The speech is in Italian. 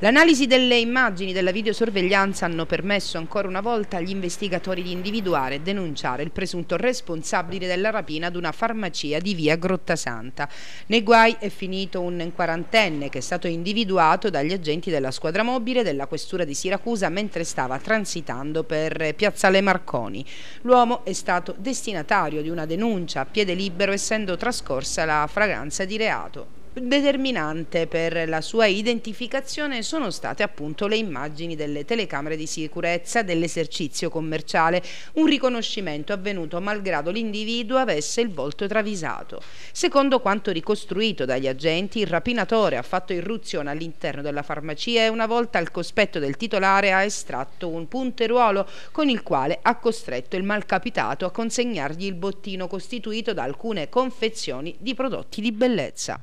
L'analisi delle immagini della videosorveglianza hanno permesso ancora una volta agli investigatori di individuare e denunciare il presunto responsabile della rapina ad una farmacia di via Grottasanta. Nei guai è finito un quarantenne che è stato individuato dagli agenti della squadra mobile della questura di Siracusa mentre stava transitando per Piazzale Marconi. L'uomo è stato destinatario di una denuncia a piede libero essendo trascorsa la fragranza di reato. Determinante per la sua identificazione sono state appunto le immagini delle telecamere di sicurezza dell'esercizio commerciale, un riconoscimento avvenuto malgrado l'individuo avesse il volto travisato. Secondo quanto ricostruito dagli agenti, il rapinatore ha fatto irruzione all'interno della farmacia e una volta al cospetto del titolare ha estratto un punteruolo con il quale ha costretto il malcapitato a consegnargli il bottino costituito da alcune confezioni di prodotti di bellezza.